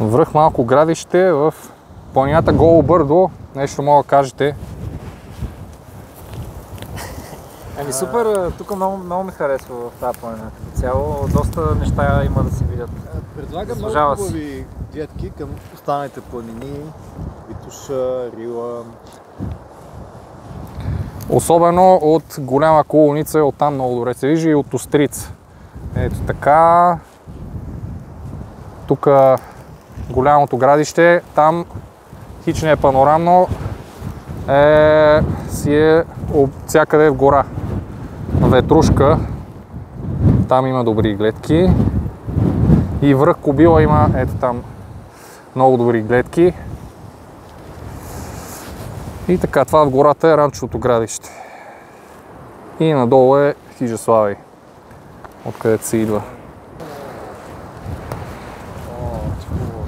Връх малко градище в планината Голо Бърдо. Нещо мога да кажете. Ами супер, тук много, много ми харесва в тази планина. Цяло, доста неща има да се видят. Предлагам много хубави гледки към останалите планини. Витуша, Рила. Особено от голяма колоница, и оттам много добре се вижда и от Острица. Ето така. Тук голямото градище, там хич е панорамно, е, си е всякъде в гора. Ветрушка, там има добри гледки. И връх Кобила има, ето там, много добри гледки. И така, това в гората е ранчовото градище. И надолу е хижа Слави, откъдето се идва. О.